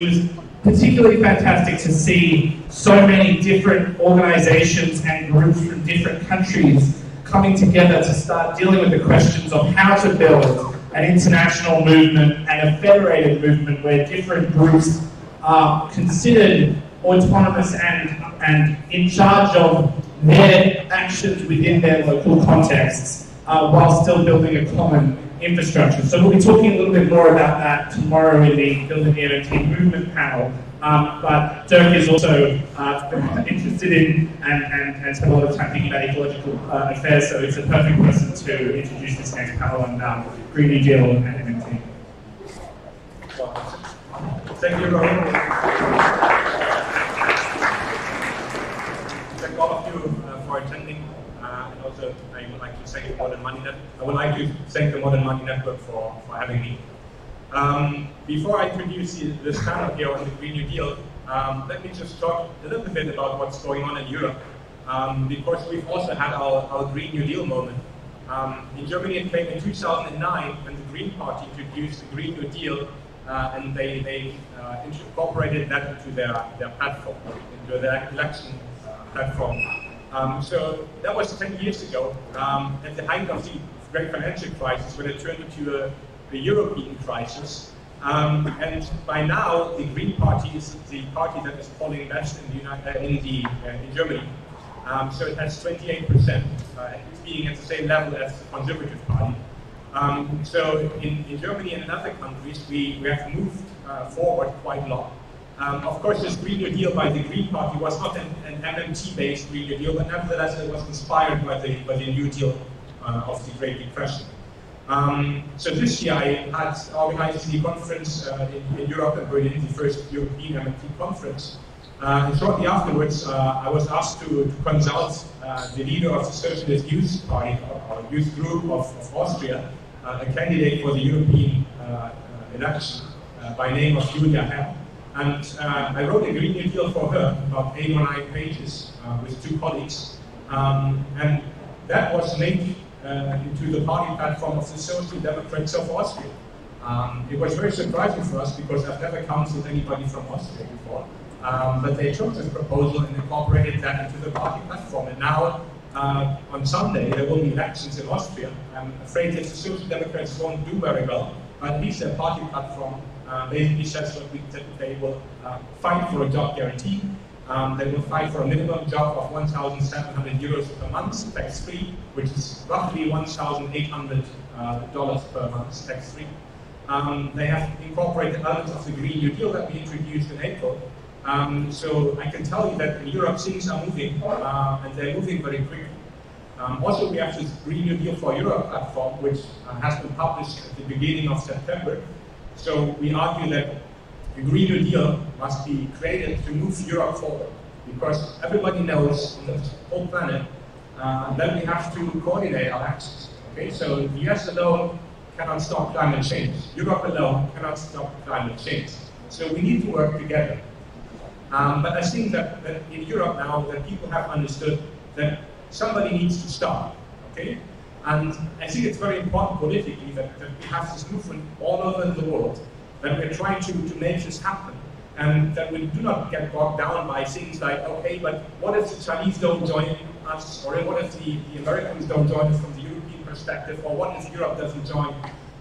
was particularly fantastic to see so many different organizations and groups from different countries coming together to start dealing with the questions of how to build an international movement and a federated movement where different groups are considered autonomous and, and in charge of their actions within their local contexts uh, while still building a common infrastructure. So we'll be talking a little bit more about that tomorrow in the Building the MMT Movement panel. Um, but Dirk is also uh, interested in and, and, and spent a lot of time thinking about ecological uh, affairs, so it's a perfect person to introduce this next panel on um, Green New Deal and MMT. Thank you, Rohan. Thank all of you uh, for attending, uh, and also I would like to thank Modern Money Network. I would like to thank the Modern Money Network for, for having me. Um, before I introduce this panel here on the Green New Deal, um, let me just talk a little bit about what's going on in Europe, um, because we've also had our, our Green New Deal moment. Um, in Germany, it came in 2009 when the Green Party introduced the Green New Deal, uh, and they, they uh, incorporated that into their, their platform, into their election uh, platform. Um, so that was 10 years ago, um, at the height of the great financial crisis, when it turned into a the European crisis. Um, and by now, the Green Party is the party that is polling best in, the United, uh, in, the, uh, in Germany. Um, so it has 28%, uh, being at the same level as the Conservative Party. Um, so in, in, Germany and in other countries, we, we have moved uh, forward quite a lot. Um, of course, this Green New Deal by the Green Party was not an, an MMT-based Green New Deal, but nevertheless it was inspired by the, by the New Deal uh, of the Great Depression. Um, so this year I had organized the conference uh, in, in, Europe and Berlin, the first European MMT conference. Uh, and shortly afterwards, uh, I was asked to, to consult uh, the leader of the Socialist Youth Party, or, youth group of, of Austria, uh, a candidate for the European election by name of Julia Herr. And I wrote a Green New Deal for her, about eight or nine pages, with two colleagues. Um, and that was linked uh, into the party platform of the Social Democrats of Austria. Um, it was very surprising for us because I've never counseled anybody from Austria before. Um, but they took this proposal and incorporated that into the party platform. And now, uh, on Sunday, there will be elections in Austria. I'm afraid that the Social Democrats won't do very well, but at least their party platform uh, basically says that they will uh, fight for a job guarantee, um, they will fight for a minimum job of 1,700 euros per month, tax-free, which is roughly 1,800 uh, dollars per month, tax-free. Um, they have incorporated elements of the Green New Deal that we introduced in April. Um, so I can tell you that in Europe things are moving, uh, and they're moving very quickly. Um, also, we have this Green New Deal for Europe platform, which uh, has been published at the beginning of September. So we argue that the Green Deal must be created to move Europe forward. Because everybody knows on the whole planet uh, that we have to coordinate our actions. Okay, so the US alone cannot stop climate change. Europe alone cannot stop climate change. So we need to work together. Um, but I think that, that, in Europe now that people have understood that somebody needs to start. Okay? And I think it's very important politically that, that we have this movement all over the world that we're trying to, to make this happen. And that we do not get bogged down by things like, okay, but what if the Chinese don't join us, or what if the, the Americans don't join us from the European perspective, or what if Europe doesn't join?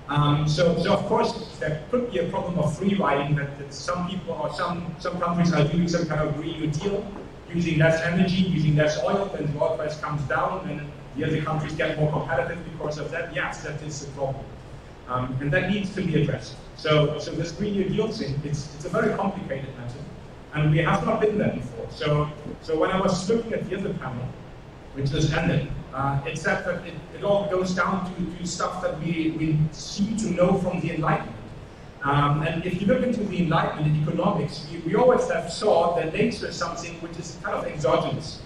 Um, so, so of course, there could be a problem of free riding that, that some people or some, some countries are doing some kind of Green Deal, using less energy, using less oil, and the oil price comes down, and the other countries get more competitive because of that. Yes, that is a problem. Um, and that needs to be addressed. So, so this Green New Deal thing, it's, it's a very complicated matter, and we have not been there before. So, so when I was looking at the other panel, which just ended, uh, it said that it, it all goes down to, to stuff that we, we seem to know from the Enlightenment. Um, and if you look into the Enlightenment in economics, we, we always have saw that nature is something which is kind of exogenous.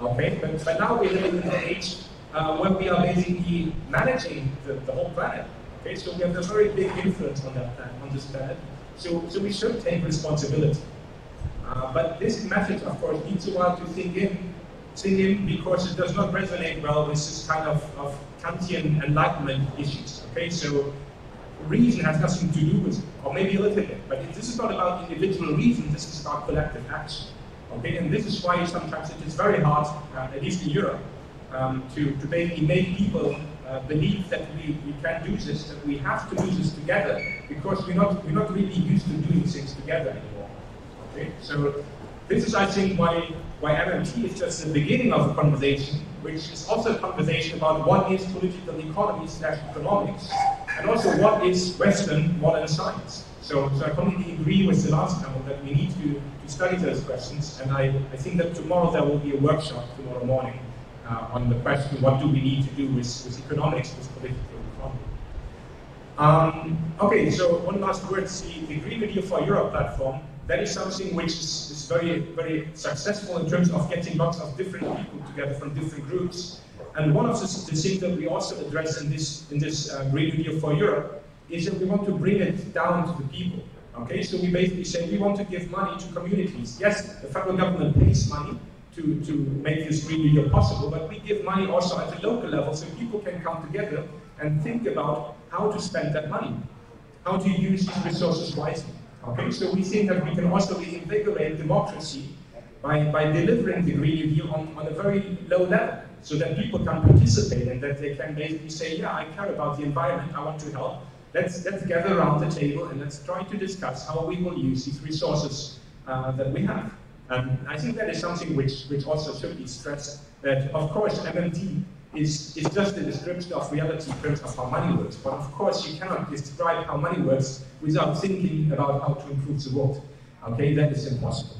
Okay, but, but now we live in an age uh, where we are basically managing the, the whole planet. Okay, so we have a very big influence on that planet, on this planet. So, so we should take responsibility. Uh, but this message, of course, needs a while to sink in, sink in because it does not resonate well with this kind of, of Kantian enlightenment issues. Okay, so reason has nothing to do with it, or maybe a little bit. But this is not about individual reason, this is about collective action. Okay, and this is why sometimes it is very hard, uh, at least in Europe, um, to, to basically make people uh, believe that we, we can do this, that we have to do this together, because we're not, we're not really used to doing things together anymore. Okay, so this is, I think, why, why MMT is just the beginning of a conversation, which is also a conversation about what is political economy slash economics, and also what is Western modern science. So, so I completely agree with the last panel that we need to, to study those questions, and I, I think that tomorrow there will be a workshop tomorrow morning uh, on the question what do we need to do with, with economics, with political economy. Um, okay, so one last word, the, the Green Deal for Europe platform, that is something which is, is very, very successful in terms of getting lots of different people together from different groups. And one of the, the things that we also address in this, in this uh, Green Deal for Europe is that we want to bring it down to the people. Okay, so we basically say we want to give money to communities. Yes, the federal government pays money to, to make this Green Deal possible, but we give money also at the local level so people can come together and think about how to spend that money, how to use these resources wisely. Okay, so we think that we can also reinvigorate democracy by, by delivering the Green New Deal on, on a very low level, so that people can participate and that they can basically say, yeah, I care about the environment, I want to help. Let's, let's gather around the table and let's try to discuss how we will use these resources uh, that we have. And I think that is something which, which also should be stressed, that of course MMT is, is just a description of reality in terms of how money works. But of course, you cannot describe how money works without thinking about how to improve the world. Okay, that is impossible.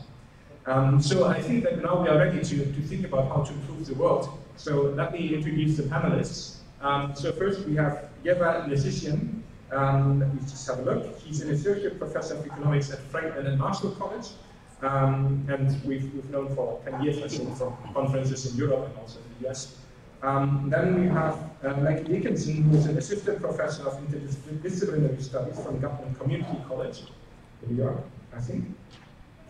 Um, so I think that now we are ready to, to think about how to improve the world. So let me introduce the panelists. Um, so first we have Yeva Nersisyan. Um, let me just have a look. He's an associate professor of economics at Franklin and Marshall College. Um, and we've, we've known for 10 years, I think, from conferences in Europe and also in the US. Um, then we have uh, Maggie Dickinson, who is an assistant professor of interdisciplinary studies from Guttman Community College in New York, I think.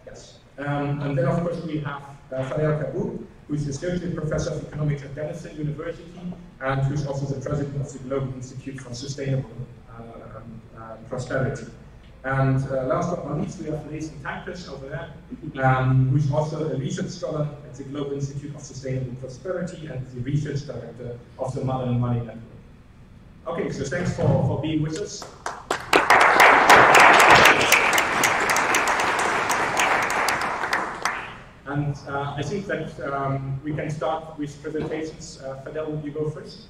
Yes. Um, and then, of course, we have uh, Fadhel Kaboub, who is associate professor of economics at Denison University, and who's also the president of the Global Institute for Sustainable uh, um, Prosperity. And uh, last but not least, we have Nathan Tankus over there, um, who's also a research scholar at the Global Institute of Sustainable Prosperity and the research director of the Modern Money Network. Okay, so thanks for, for being with us. And uh, I think that um, we can start with presentations. Uh, would you go first?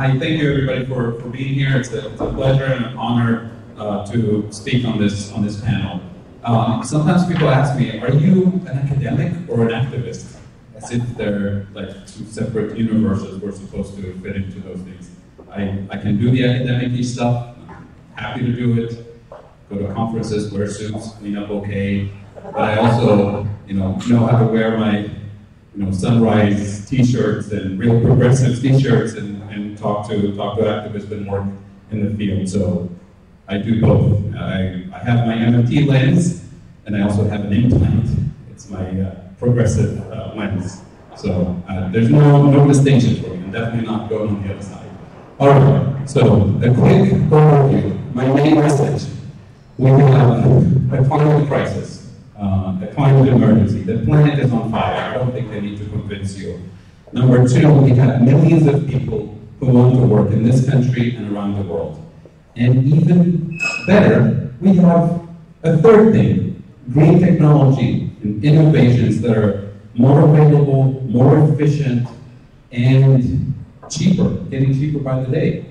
Thank you everybody for, for being here. It's a, it's a pleasure and an honor uh, to speak on this on this panel. Um, sometimes people ask me, are you an academic or an activist? As if they're like two separate universes we're supposed to fit into those things. I, I can do the academic stuff, I'm happy to do it, go to conferences, wear suits, clean up okay, but I also, you know, know how to wear my you know, sunrise t-shirts and real progressive t-shirts and, and talk to talk to activists and work in the field. So I do both. I, I have my MMT lens and I also have an implant. It's my uh, progressive uh, lens. So uh, there's no, no distinction for me. I'm definitely not going on the other side. All right, so a quick overview. My main message. We have a climate crisis uh, a climate emergency. The planet is on fire. I don't think I need to convince you. Number two, we have millions of people who want to work in this country and around the world. And even better, we have a third thing, green technology and innovations that are more available, more efficient, and cheaper, getting cheaper by the day.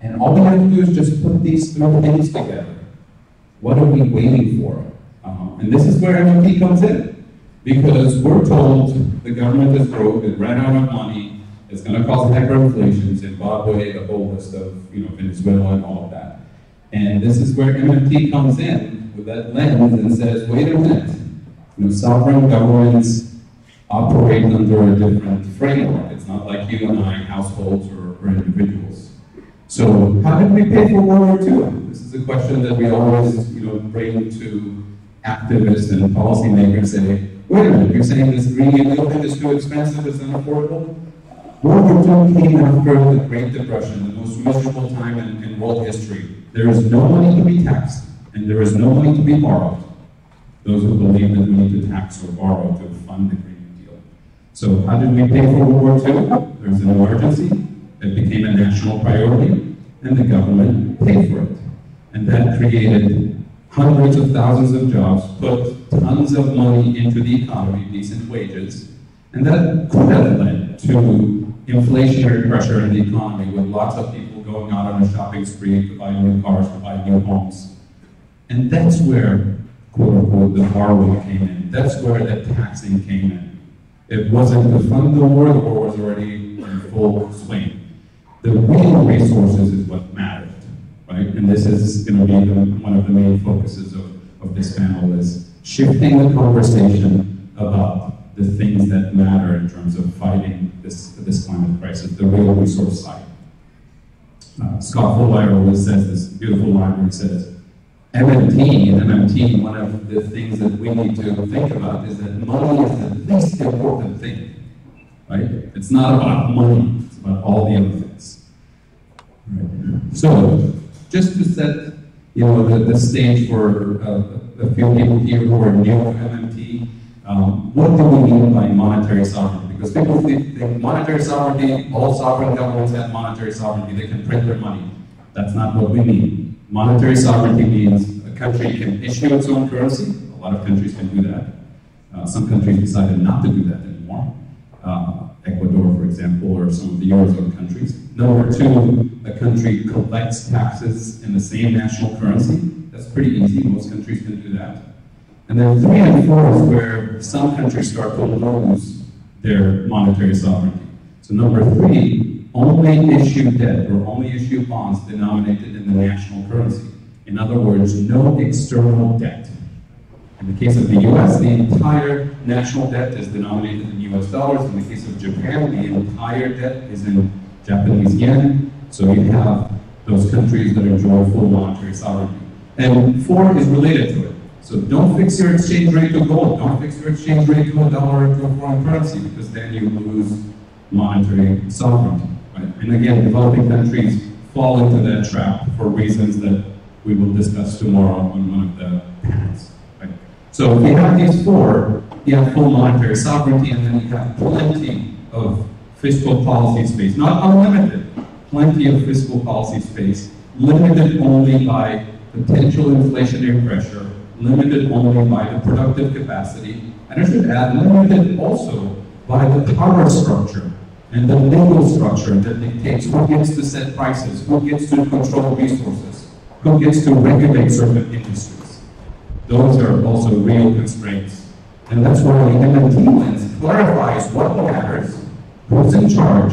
And all we have to do is just put these three things together. What are we waiting for? Uh, and this is where MMT comes in. Because we're told the government is broke, it ran out of money, it's going to cause hyperinflation, Zimbabwe, the whole list of you know, Venezuela and all of that. And this is where MMT comes in with that lens and says, wait a minute, you know, sovereign governments operate under a different framework. It's not like you and I, households or, or individuals. So how did we pay for World War II? This is a question that we always you know, bring to activists and policymakers say, wait a minute, you're saying this green new thing is too expensive, it's unaffordable? World War II came after the Great Depression, the most miserable time in, in world history. There is no money to be taxed, and there is no money to be borrowed. Those who believe that we need to tax or borrow to fund the Green Deal. So how did we pay for World War II? There was an emergency, it became a national priority, and the government paid for it. And that created hundreds of thousands of jobs, put tons of money into the economy, decent wages, and that could have led to inflationary pressure in the economy with lots of people going out on a shopping spree to buy new cars, to buy new homes. And that's where, quote unquote, the borrowing came in. That's where the taxing came in. It wasn't to fund the war, the war was already in full swing. The real resources is what mattered right? And this is going to be the, one of the main focuses of, of this panel is shifting the conversation about the things that matter in terms of fighting this, this climate crisis, the real resource side. Uh, Scott Fullwiler always says this beautiful line where he says, MMT, and MMT, one of the things that we need to think about is that money is the least important thing, right? It's not about money, it's about all the other things. So, just to set you know, the, the stage for uh, a few people here who are new to MMT, um, what do we mean by monetary sovereignty? Because people think, think monetary sovereignty, all sovereign governments have monetary sovereignty, they can print their money. That's not what we mean. Monetary sovereignty means a country can issue its own currency. A lot of countries can do that. Uh, some countries decided not to do that anymore. Uh, Ecuador, for example, or some of the Eurozone countries. Number two, a country collects taxes in the same national currency. That's pretty easy, most countries can do that. And then three and four where some countries start to lose their monetary sovereignty. So number three, only issue debt or only issue bonds denominated in the national currency. In other words, no external debt. In the case of the US, the entire national debt is denominated in US dollars. In the case of Japan, the entire debt is in Japanese yen. So you have those countries that enjoy full monetary sovereignty. And four is related to it. So don't fix your exchange rate to gold. Don't fix your exchange rate to a dollar or to a foreign currency because then you lose monetary sovereignty. Right? And again, developing countries fall into that trap for reasons that we will discuss tomorrow on one of the panels. So if you have these four, you have full monetary sovereignty, and then you have plenty of fiscal policy space. Not unlimited, plenty of fiscal policy space, limited only by potential inflationary pressure, limited only by the productive capacity, and I should add, limited also by the power structure and the legal structure that dictates who gets to set prices, who gets to control resources, who gets to regulate certain industries. Those are also real constraints. And that's where the MMT lens clarifies what matters, who's in charge,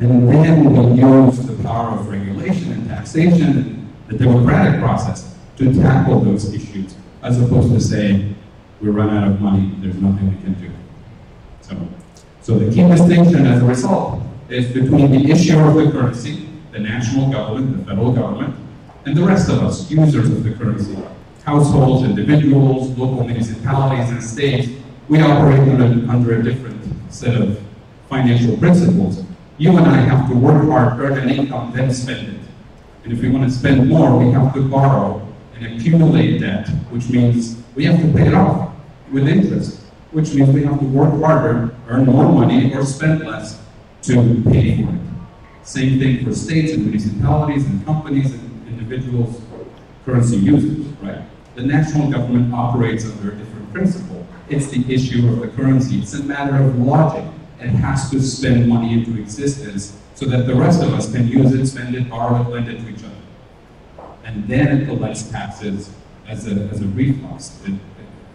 and then we use the power of regulation and taxation and the democratic process to tackle those issues, as opposed to saying, we run out of money, there's nothing we can do. So, so the key distinction as a result is between the issuer of the currency, the national government, the federal government, and the rest of us, users of the currency, households, individuals, local municipalities, and states, we operate under, under a different set of financial principles. You and I have to work hard, earn an income, then spend it. And if we want to spend more, we have to borrow and accumulate debt, which means we have to pay it off with interest, which means we have to work harder, earn more money, or spend less to pay for it. Same thing for states and municipalities and companies and individuals, currency users, right? the national government operates under a different principle. It's the issue of the currency. It's a matter of logic. It has to spend money into existence so that the rest of us can use it, spend it, borrow it, lend it to each other. And then it collects taxes as a, as a reflux. It, it,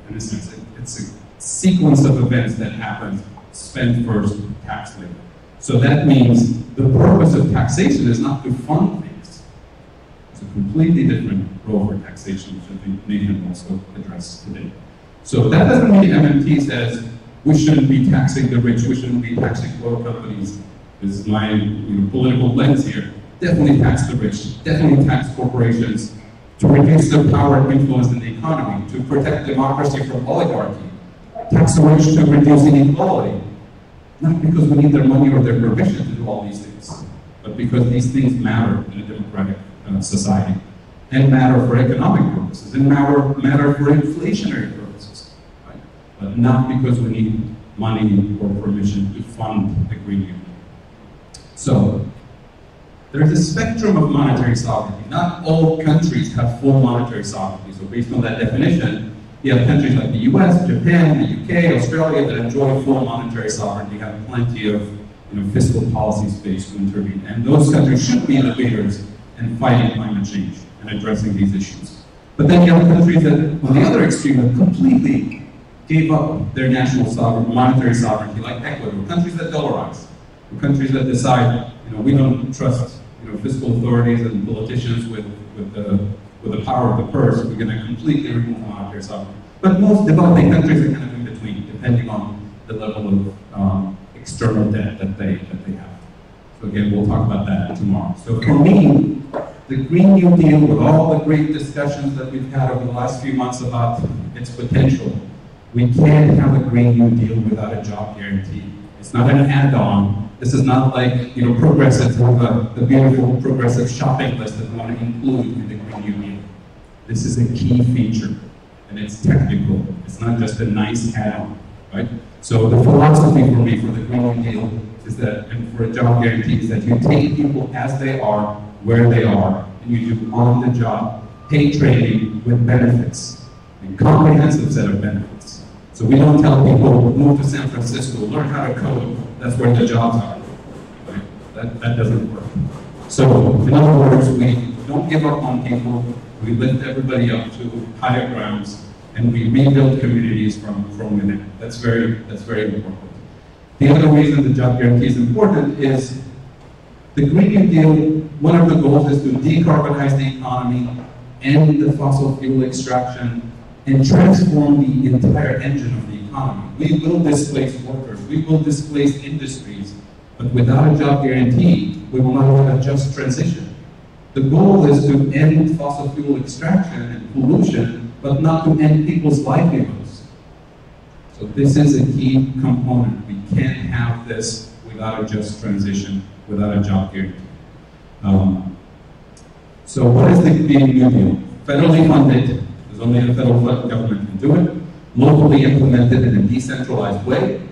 in a sense, it, it's a sequence of events that happens, spend first, tax later. So that means the purpose of taxation is not to fund things. It's a completely different role for taxation, which I think Nathan also addressed today. So that doesn't mean MMT says we shouldn't be taxing the rich, we shouldn't be taxing oil companies. This is my you know, political lens here. Definitely tax the rich, definitely tax corporations to reduce their power and influence in the economy, to protect democracy from oligarchy. tax away to reduce inequality. Not because we need their money or their permission to do all these things, but because these things matter in a democratic uh, society and matter for economic purposes and matter, matter for inflationary purposes. Right? But not because we need money or permission to fund the Green New So, there's a spectrum of monetary sovereignty. Not all countries have full monetary sovereignty. So based on that definition, you have countries like the US, Japan, the UK, Australia that enjoy full monetary sovereignty, have plenty of you know, fiscal policy space to intervene. And those countries should be the leaders in fighting climate change and addressing these issues. But then you have countries that, on the other extreme, have completely gave up their national sovereign, monetary sovereignty, like Ecuador, countries that dollarize, countries that decide, you know, we don't trust know, fiscal authorities and politicians with, with, the, with the power of the purse, we're going to completely remove monetary sovereignty. But most developing countries are kind of in between, depending on the level of um, external debt that they, that they have. So again, we'll talk about that tomorrow. So for me, the Green New Deal, with all the great discussions that we've had over the last few months about its potential, we can't have a Green New Deal without a job guarantee. It's not an add-on, this is not like, you know, progressive have a, the beautiful progressive shopping list that we want to include in the Green Union. This is a key feature, and it's technical. It's not just a nice add-on, right? So the philosophy for me for the Green New Deal is that, and for a job guarantee, is that you take people as they are, where they are, and you do on-the-job pay training with benefits, a comprehensive set of benefits. So we don't tell people, move to San Francisco, learn how to code, that's where the jobs are. That, that doesn't work. So, in other words, we don't give up on people, we lift everybody up to higher grounds, and we rebuild communities from, from within. That's very, that's very important. The other reason the job guarantee is important is the Green New Deal, one of the goals is to decarbonize the economy, end the fossil fuel extraction, and transform the entire engine of the economy. We will displace workers, we will displace industries, but without a job guarantee, we will not have a just transition. The goal is to end fossil fuel extraction and pollution, but not to end people's livelihoods. So this is a key component. We can't have this without a just transition, without a job guarantee. Um, so what is the Green New Deal? Federally funded, there's only the federal government can do it locally implemented in a decentralized way.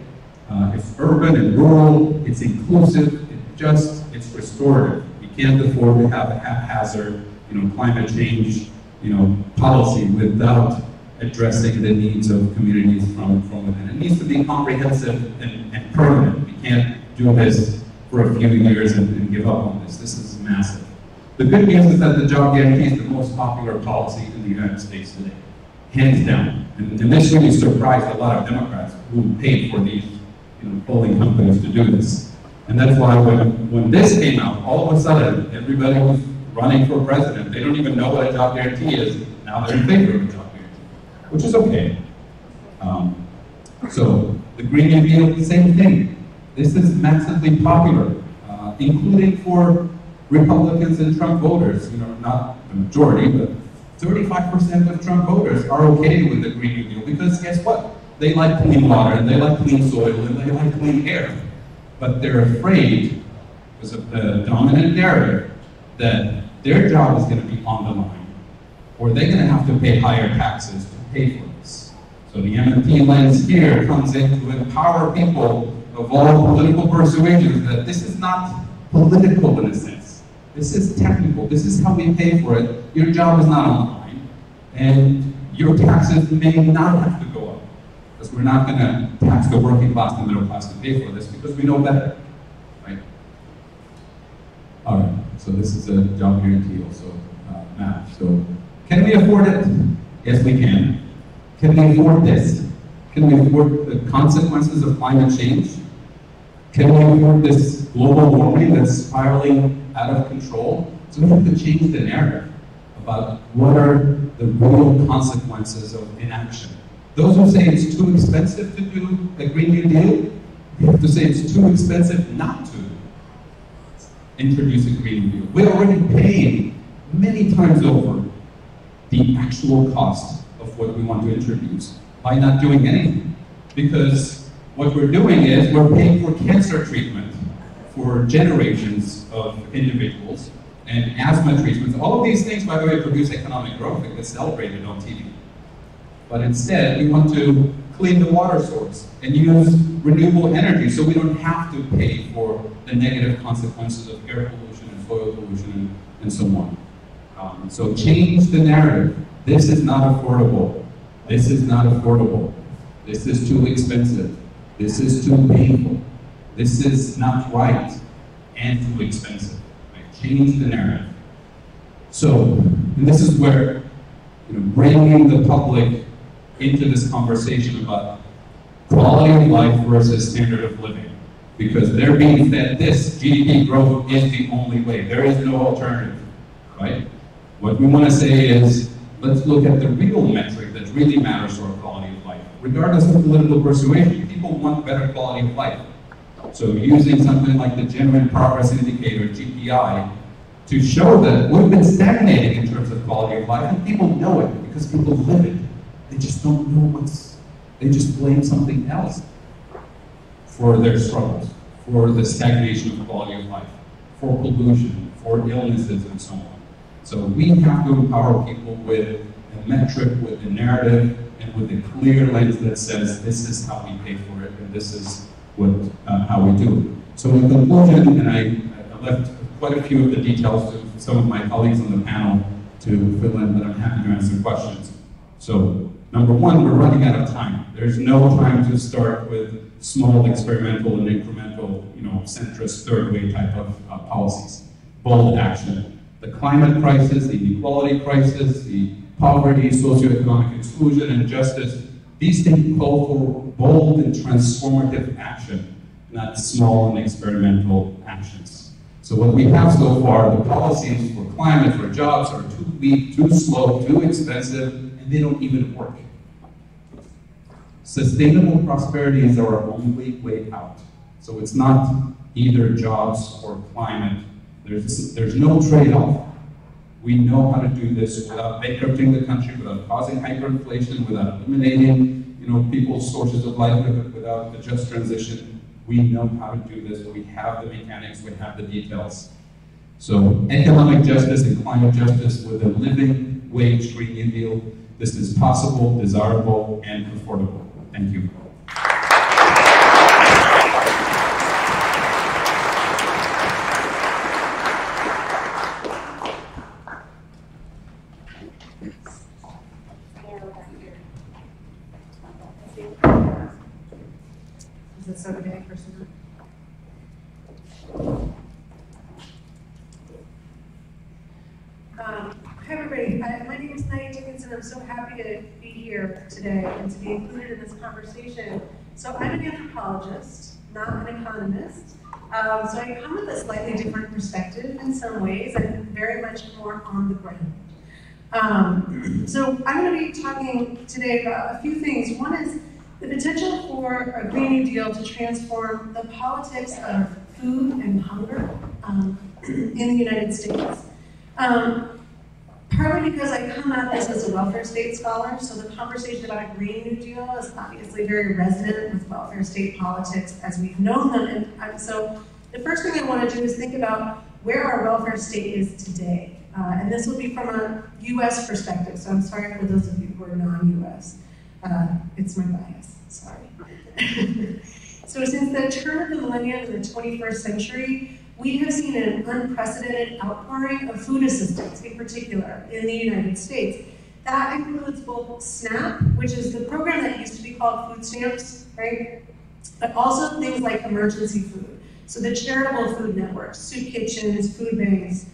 Uh, it's urban and rural, it's inclusive, it's just, it's restorative. We can't afford to have a haphazard, you know, climate change, you know, policy without addressing the needs of communities from, from within. It needs to be comprehensive and, and permanent. We can't do this for a few years and, and give up on this. This is massive. The good news is that the job guarantee is the most popular policy in the United States today hands down. And, and this really surprised a lot of Democrats who paid for these you know, polling companies to do this. And that's why when, when this came out, all of a sudden, everybody was running for president. They don't even know what a job guarantee is. Now they're in favor of a job guarantee, which is okay. Um, so the Green New Deal, same thing. This is massively popular, uh, including for Republicans and Trump voters. You know, not the majority, but 35% of Trump voters are okay with the Green New Deal because guess what? They like clean water and they like clean soil and they like clean air. But they're afraid, because of the dominant narrative, that their job is going to be on the line or they're going to have to pay higher taxes to pay for this. So the MMT lens here comes in to empower people of all political persuasions that this is not political in a sense. This is technical. This is how we pay for it. Your job is not online. And your taxes may not have. Because we're not going to tax the working class and middle class to pay for this because we know better. Right? All right. So this is a job guarantee also uh. So can we afford it? Yes, we can. Can we afford this? Can we afford the consequences of climate change? Can we afford this global warming that's spiraling out of control. So we have to change the narrative about what are the real consequences of inaction. Those who say it's too expensive to do a Green New Deal, have to say it's too expensive not to introduce a Green New Deal. We're already paying many times over the actual cost of what we want to introduce by not doing anything. because what we're doing is we're paying for cancer treatment for generations of individuals and asthma treatments. All of these things, by the way, produce economic growth and get celebrated on TV. But instead, we want to clean the water source and use renewable energy so we don't have to pay for the negative consequences of air pollution and soil pollution and, so on. Um, so change the narrative. This is not affordable. This is not affordable. This is too expensive. This is too painful. This is not right and too expensive. Right? Change the narrative. So, and this is where you know, bringing the public into this conversation about quality of life versus standard of living. Because they're being fed this GDP growth is the only way. There is no alternative, right? What we want to say is, let's look at the real metric that really matters to our quality of life. Regardless of political persuasion, people want better quality of life. So using something like the Genuine Progress Indicator, GPI, to show that we've been stagnating in terms of quality of life, and people know it because people live it. They just don't know what's, they just blame something else for their struggles, for the stagnation of quality of life, for pollution, for illnesses, and so on. So we have to empower people with a metric, with a narrative, and with a clear lens that says this is how we pay for it, and this is what, uh, how we do it. So in conclusion, and I, I left quite a few of the details to some of my colleagues on the panel to fill in, but I'm happy to answer questions. So number one, we're running out of time. There's no time to start with small experimental and incremental, you know, centrist third way type of uh, policies. Bold action. The climate crisis, the inequality crisis, the poverty, socioeconomic exclusion, and justice, these things call for bold and transformative action, not small and experimental actions. So what we have so far, the policies for climate, for jobs are too weak, too slow, too expensive, and they don't even work. Sustainable prosperity is our only way out. So it's not either jobs or climate. There's, there's no trade-off. We know how to do this without bankrupting the country, without causing hyperinflation, without eliminating you know, people's sources of livelihood, without the just transition. We know how to do this. We have the mechanics. We have the details. So economic justice and climate justice with a living wage Green New Deal. This is possible, desirable, and affordable. Thank you. Is this okay for Susan? Um, Hi, everybody. Uh, My name is Maggie Dickinson. I'm so happy to be here today and to be included in this conversation. So I'm an anthropologist, not an economist. Um, So I come with a slightly different perspective in some ways. I'm very much more on the ground. Um, So I'm going to be talking today about a few things. One is the potential for a Green New Deal to transform the politics of food and hunger um, in the United States. Um, partly because I come at this as a welfare state scholar, so the conversation about a Green New Deal is obviously very resonant with welfare state politics as we've known them. And, so the first thing I want to do is think about where our welfare state is today. Uh, and this will be from a US perspective, so I'm sorry for those of you who are non US. Uh, it's my bias, sorry. so since the turn of the millennium in the 21st century, we have seen an unprecedented outpouring of food assistance, in particular, in the United States. That includes both SNAP, which is the program that used to be called food stamps, right? But also things like emergency food. So the charitable food networks, soup kitchens, food banks.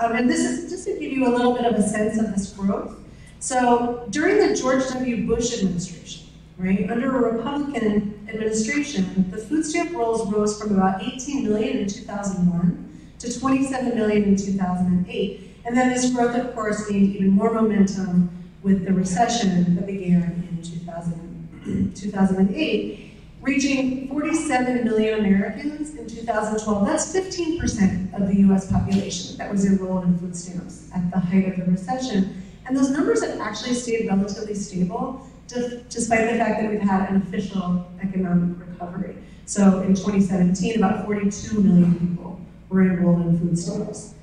Um, and this is just to give you a little bit of a sense of this growth. So during the George W. Bush administration, right, under a Republican administration, the food stamp rolls rose from about 18 million in 2001 to 27 million in 2008. And then this growth, of course, gained even more momentum with the recession that began in 2000, 2008, reaching 47 million Americans in 2012. That's 15% of the US population that was enrolled in food stamps at the height of the recession. And those numbers have actually stayed relatively stable despite the fact that we've had an official economic recovery. So in 2017, about 42 million people were enrolled in food stamps.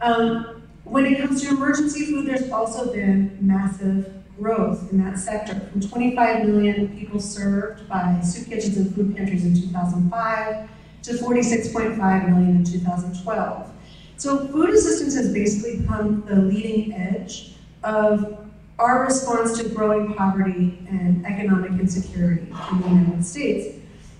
Um, when it comes to emergency food, there's also been massive growth in that sector, from 25 million people served by soup kitchens and food pantries in 2005 to 46.5 million in 2012. So food assistance has basically become the leading edge of our response to growing poverty and economic insecurity in the United States.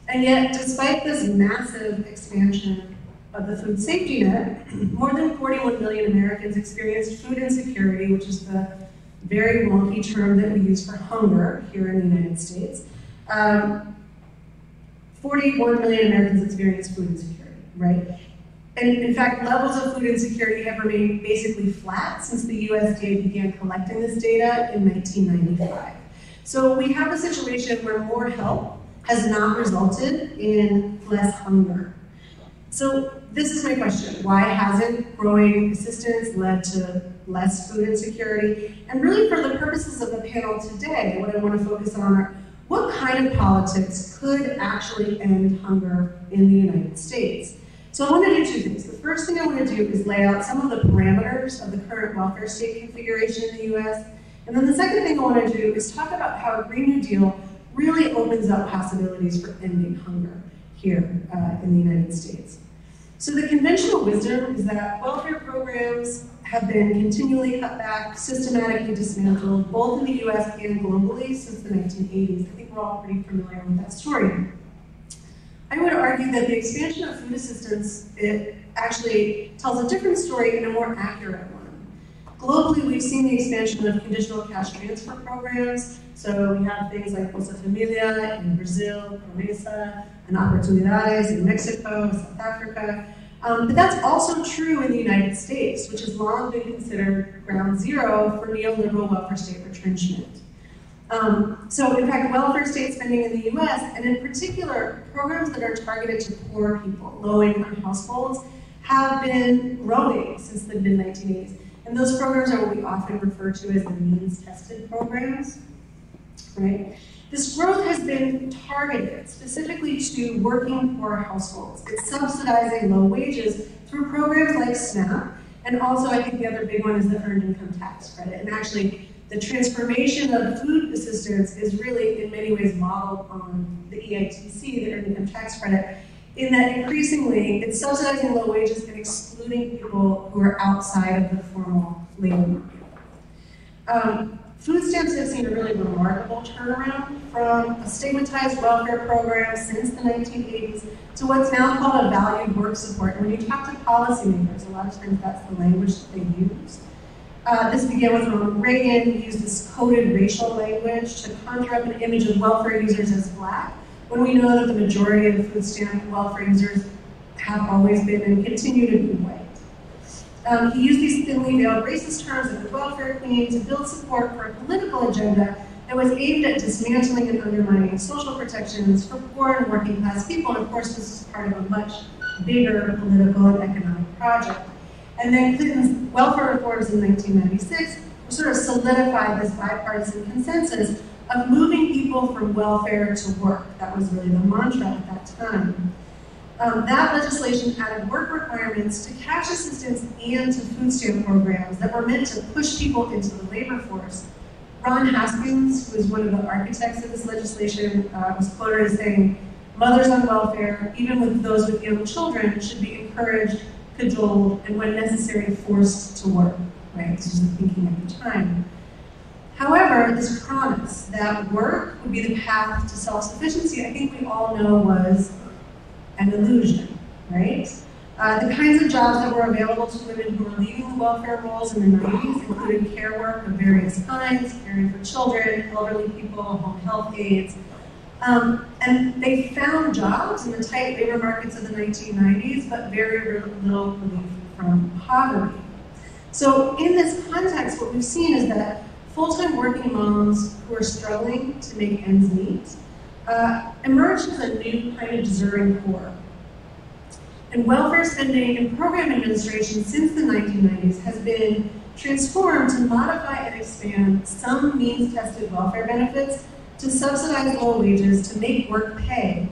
And yet, despite this massive expansion of the food safety net, more than 41 million Americans experienced food insecurity, which is the very wonky term that we use for hunger here in the United States. Um, 41 million Americans experience food insecurity, right? And in fact, levels of food insecurity have remained basically flat since the USDA began collecting this data in 1995. So we have a situation where more help has not resulted in less hunger. So this is my question. Why hasn't growing assistance led to less food insecurity? And really for the purposes of the panel today, what I want to focus on are what kind of politics could actually end hunger in the United States? So I want to do two things. The first thing I want to do is lay out some of the parameters of the current welfare state configuration in the US. And then the second thing I want to do is talk about how a Green New Deal really opens up possibilities for ending hunger here uh, in the United States. So the conventional wisdom is that welfare programs have been continually cut back, systematically dismantled, both in the US and globally since the 1980s. I think we're all pretty familiar with that story. I would argue that the expansion of food assistance it actually tells a different story and a more accurate one. Globally, we've seen the expansion of conditional cash transfer programs. So we have things like Bolsa Familia in Brazil, Progresa, and Oportunidades in Mexico, South Africa. Um, but that's also true in the United States, which has long been considered ground zero for neoliberal welfare state retrenchment. Um, so in fact, welfare state spending in the US, and in particular, programs that are targeted to poor people, low-income households, have been growing since the mid-1980s. And those programs are what we often refer to as the means-tested programs, right? This growth has been targeted specifically to working poor households. It's subsidizing low wages through programs like SNAP, and also I think the other big one is the Earned Income Tax Credit. And actually, the transformation of food assistance is really in many ways modeled on the EITC, the Earned Income Tax Credit, in that increasingly it's subsidizing low wages and excluding people who are outside of the formal labor market. Um, food stamps have seen a really remarkable turnaround from a stigmatized welfare program since the 1980s to what's now called a valued work support. And when you talk to policymakers, a lot of times that's the language that they use. Uh, this began with Ronald Reagan. He used this coded racial language to conjure up an image of welfare users as black, when we know that the majority of the food stamp welfare users have always been and continue to be white. Um, he used these thinly veiled racist terms of the welfare queen to build support for a political agenda that was aimed at dismantling and undermining social protections for poor and working class people. And of course, this is part of a much bigger political and economic project. And then Clinton's welfare reforms in 1996 sort of solidified this bipartisan consensus of moving people from welfare to work. That was really the mantra at that time. Um, that legislation added work requirements to cash assistance and to food stamp programs that were meant to push people into the labor force. Ron Haskins, who is one of the architects of this legislation, uh, was quoted as saying, mothers on welfare, even with those with young children, should be encouraged cajoled, and when necessary, forced to work, right? This was the thinking at the time. However, this promise that work would be the path to self-sufficiency, I think we all know was an illusion, right? Uh, the kinds of jobs that were available to women who were leaving the welfare roles in the 90s included care work of various kinds, caring for children, elderly people, home health aides, um, and they found jobs in the tight labor markets of the 1990s, but very little relief from poverty. So in this context, what we've seen is that full-time working moms who are struggling to make ends meet uh, emerged as a new kind of deserving poor. And welfare spending and program administration since the 1990s has been transformed to modify and expand some means-tested welfare benefits to subsidize low wages to make work pay.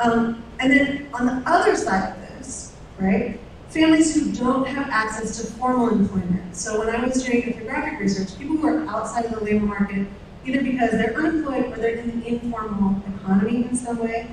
Um, and then on the other side of this, right, families who don't have access to formal employment. So when I was doing ethnographic research, people who are outside of the labor market, either because they're unemployed or they're in the informal economy in some way,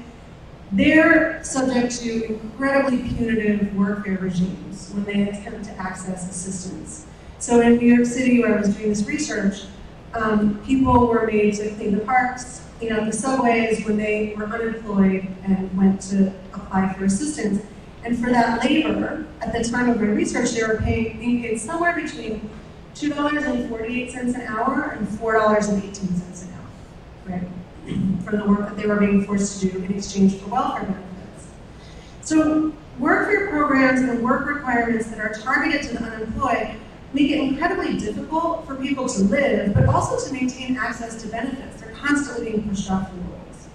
they're subject to incredibly punitive workfare regimes when they attempt to access assistance. So in New York City, where I was doing this research, um, people were made to clean the parks, clean out the subways when they were unemployed and went to apply for assistance. And for that labor, at the time of my research, they were paying, being paid somewhere between $2.48 an hour and $4.18 an hour, right? For the work that they were being forced to do in exchange for welfare benefits. So workfare programs and work requirements that are targeted to the unemployed make it incredibly difficult for people to live, but also to maintain access to benefits. They're constantly being pushed off the rolls.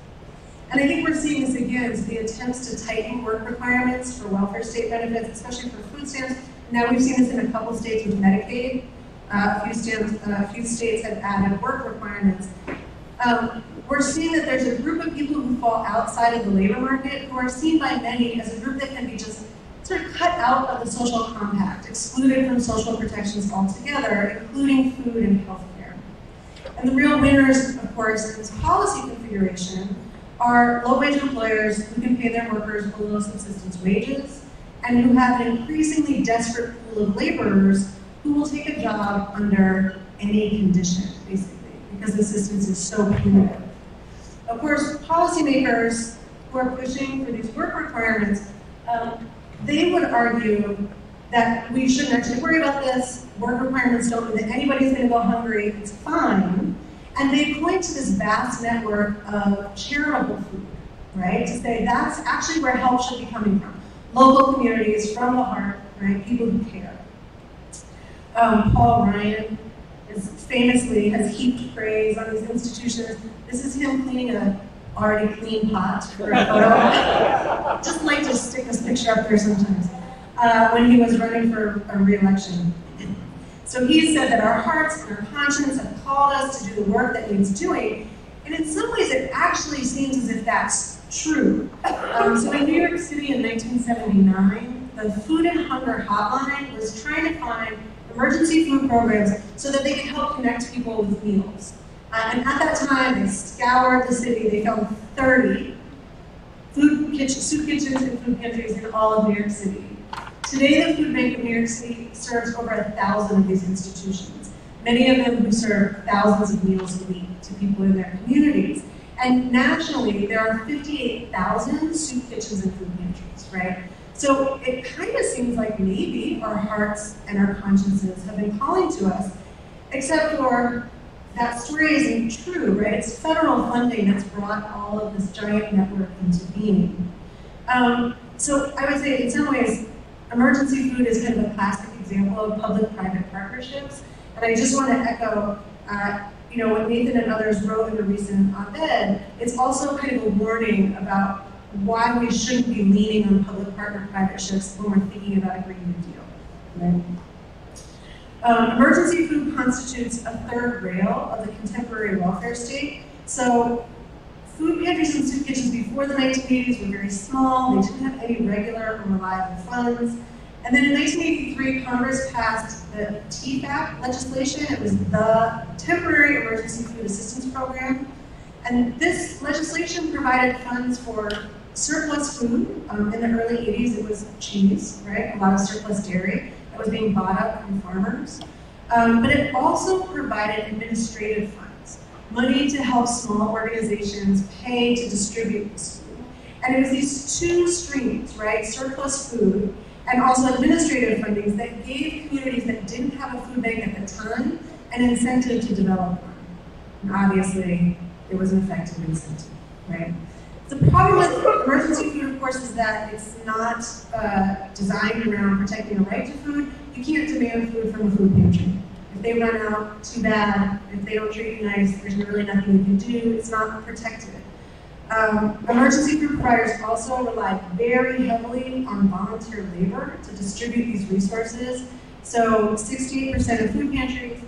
And I think we're seeing this again as the attempts to tighten work requirements for welfare state benefits, especially for food stamps. Now we've seen this in a couple states with Medicaid. Uh, a, few states, uh, a few states have added work requirements. Um, we're seeing that there's a group of people who fall outside of the labor market who are seen by many as a group that can be just sort of cut out of the social compact, excluded from social protections altogether, including food and health care. And the real winners, of course, in this policy configuration are low-wage employers who can pay their workers below subsistence wages and who have an increasingly desperate pool of laborers who will take a job under any condition, basically, because assistance is so punitive. Of course, policymakers who are pushing for these work requirements um, they would argue that we shouldn't actually worry about this. Work requirements don't mean that anybody's going to go hungry. It's fine. And they point to this vast network of charitable food, right? To say that's actually where help should be coming from. Local communities, from the heart, right? People who care. Um, Paul Ryan is famously has heaped praise on these institutions. This is him cleaning a already clean pot for a photo. Just like to stick this picture up there sometimes. Uh, when he was running for a re-election. So he said that our hearts and our conscience have called us to do the work that needs doing. And in some ways, it actually seems as if that's true. Um, so in New York City in 1979, the Food and Hunger Hotline was trying to find emergency food programs so that they could help connect people with meals. Uh, and at that time, they scoured the city. They found 30 food kitchen, soup kitchens and food pantries in all of New York City. Today, the Food Bank of New York City serves over a thousand of these institutions, many of them who serve thousands of meals a week to people in their communities. And nationally, there are 58,000 soup kitchens and food pantries, right? So it kind of seems like maybe our hearts and our consciences have been calling to us, except for that story isn't true, right? It's federal funding that's brought all of this giant network into being. Um, so I would say, in some ways, emergency food is kind of a classic example of public-private partnerships. And I just want to echo, uh, you know, what Nathan and others wrote in the recent op-ed, it's also kind of a warning about why we shouldn't be leaning on public-partner partnerships when we're thinking about a Green New Deal. Right? Um, emergency food constitutes a third rail of the contemporary welfare state. So food pantries and soup kitchens before the 1980s were very small. They didn't have any regular or reliable funds. And then in 1983, Congress passed the TEFAP legislation. It was the Temporary Emergency Food Assistance Program. And this legislation provided funds for surplus food. Um, in the early 80s, it was cheese, right? A lot of surplus dairy that was being bought up from farmers. Um, but it also provided administrative funds, money to help small organizations pay to distribute this food. And it was these two streams, right, surplus food and also administrative fundings that gave communities that didn't have a food bank at the time an incentive to develop one. And obviously, it was an effective incentive, right? The problem with emergency food, of course, is that it's not uh, designed around protecting a right to food. You can't demand food from a food pantry. They run out, too bad. If they don't treat you nice, there's really nothing you can do. It's not protected. Um, emergency food providers also rely very heavily on volunteer labor to distribute these resources. So 68% of food pantries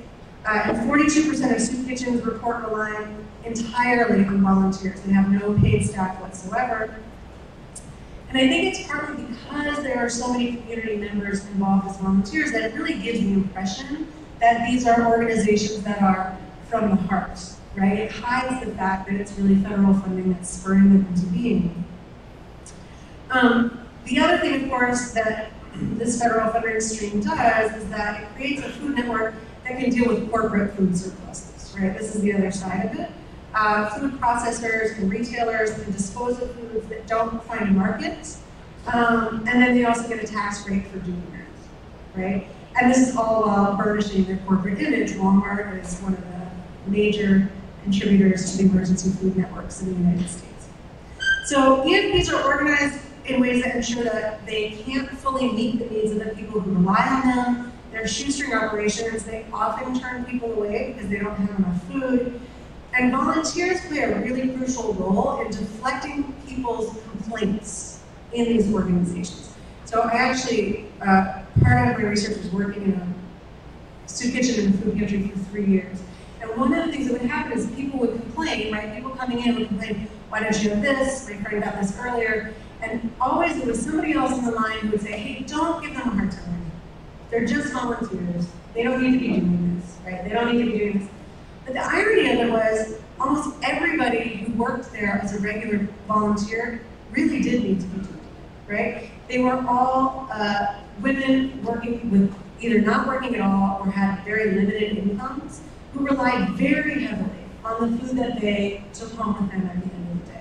uh, and 42% of soup kitchens report relying entirely on volunteers. They have no paid staff whatsoever. And I think it's partly because there are so many community members involved as volunteers that it really gives the impression that these are organizations that are from the heart, right? It hides the fact that it's really federal funding that's spurring them into being. Um, the other thing, of course, that this federal funding stream does is that it creates a food network that can deal with corporate food surpluses, right? This is the other side of it. Uh, food processors and retailers can dispose of foods that don't find a market, um, and then they also get a tax break for doing that, right? And this is all while burnishing their corporate image. Walmart is one of the major contributors to the emergency food networks in the United States. So EFPs are organized in ways that ensure that they can't fully meet the needs of the people who rely on them. They're shoestring operations. They often turn people away because they don't have enough food. And volunteers play a really crucial role in deflecting people's complaints in these organizations. So I actually, uh, part of my research was working in a soup kitchen and food pantry for three years. And one of the things that would happen is people would complain, right? People coming in would complain, why don't you have this? My friend got this earlier. And always there was somebody else in the line who would say, hey, don't give them a hard time. They're just volunteers. They don't need to be doing this, right? They don't need to be doing this. But the irony of it was almost everybody who worked there as a regular volunteer really did need to be doing it, right? They were all uh, women working with either not working at all or had very limited incomes who relied very heavily on the food that they took home with them at the end of the day,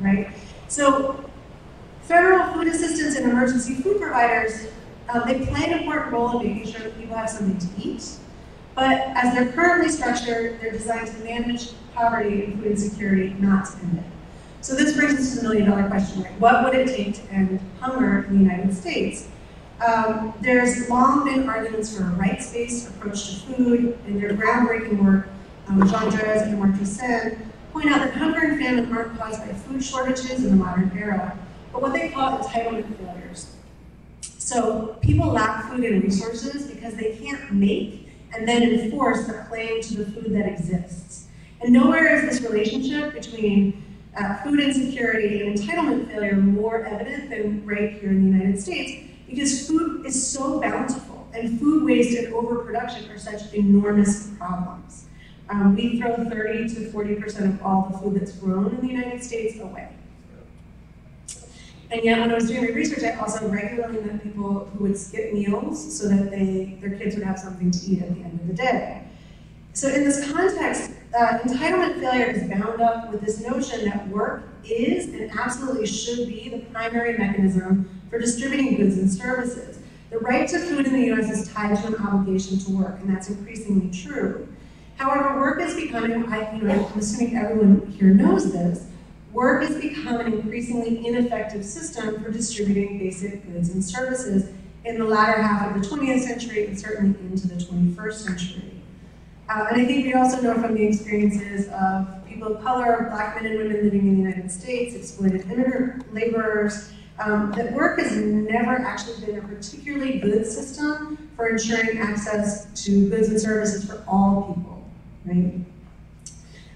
right? So federal food assistance and emergency food providers, um, they play an important role in making sure that people have something to eat, but as they're currently structured, they're designed to manage poverty and food insecurity, not to end it. So this brings us to the million dollar question, right? What would it take to end hunger in the United States? Um, there's long been arguments for a rights-based approach to food, and their groundbreaking work, um, Jean Drèze and Amartya Sen, point out that hunger and famine aren't caused by food shortages in the modern era, but what they call entitlement failures. So people lack food and resources because they can't make and then enforce a claim to the food that exists. And nowhere is this relationship between uh, food insecurity and entitlement failure more evident than right here in the United States, because food is so bountiful, and food waste and overproduction are such enormous problems. Um, we throw 30 to 40% of all the food that's grown in the United States away. And yet, when I was doing my research, I also regularly met people who would skip meals so that they, their kids would have something to eat at the end of the day. So in this context, uh, entitlement failure is bound up with this notion that work is and absolutely should be the primary mechanism for distributing goods and services. The right to food in the U.S. is tied to an obligation to work, and that's increasingly true. However, work is becoming, I, you know, I'm assuming everyone here knows this, work has become an increasingly ineffective system for distributing basic goods and services in the latter half of the 20th century and certainly into the 21st century. Uh, and I think we also know from the experiences of people of color, black men and women living in the United States, exploited immigrant laborers, um, that work has never actually been a particularly good system for ensuring access to goods and services for all people, right?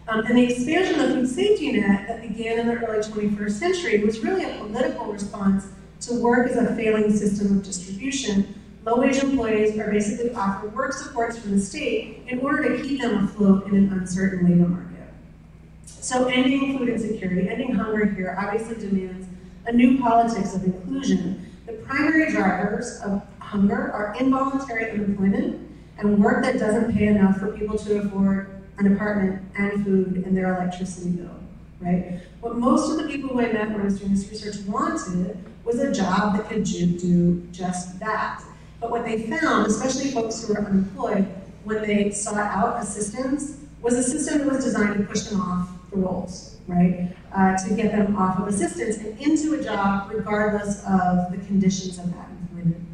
Um, and the expansion of the food safety net that began in the early 21st century was really a political response to work as a failing system of distribution. Low-wage employees are basically offered work supports from the state in order to keep them afloat in an uncertain labor market. So ending food insecurity, ending hunger here obviously demands a new politics of inclusion. The primary drivers of hunger are involuntary unemployment and work that doesn't pay enough for people to afford an apartment and food and their electricity bill, right? What most of the people who I met when I was doing this research wanted was a job that could do just that. But what they found, especially folks who were unemployed, when they sought out assistance, was a system that was designed to push them off the rolls, right? Uh, to get them off of assistance and into a job regardless of the conditions of that employment.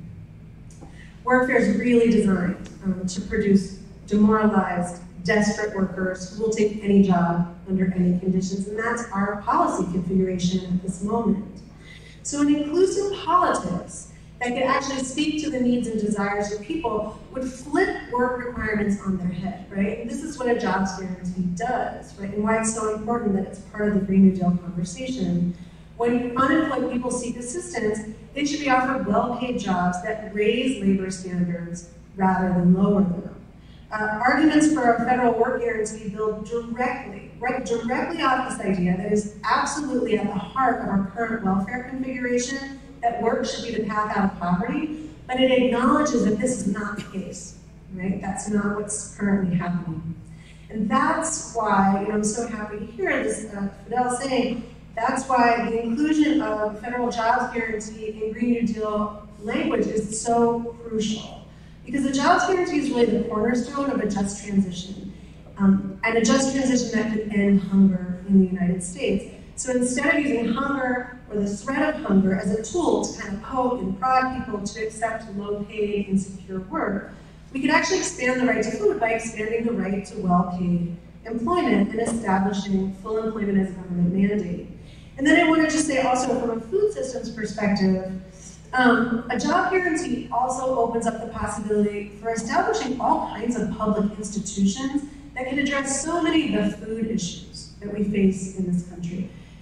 Workfare is really designed um, to produce demoralized, desperate workers who will take any job under any conditions, and that's our policy configuration at this moment. So an inclusive politics that could actually speak to the needs and desires of people would flip work requirements on their head, right? This is what a jobs guarantee does, right? And why it's so important that it's part of the Green New Deal conversation. When unemployed people seek assistance, they should be offered well-paid jobs that raise labor standards rather than lower them. Uh, arguments for a federal work guarantee build directly, right, directly off this idea that is absolutely at the heart of our current welfare configuration, that work should be the path out of poverty, but it acknowledges that this is not the case, right? That's not what's currently happening. And that's why, I'm so happy to hear this, uh, Fadhel saying, that's why the inclusion of federal jobs guarantee in Green New Deal language is so crucial. Because the jobs guarantee is really the cornerstone of a just transition, um, and a just transition that could end hunger in the United States. So instead of using hunger or the threat of hunger as a tool to kind of poke and prod people to accept low-paid, insecure work, we could actually expand the right to food by expanding the right to well-paid employment and establishing full employment as a government mandate. And then I want to just say also from a food systems perspective, um, a job guarantee also opens up the possibility for establishing all kinds of public institutions that can address so many of the food issues that we face in this country.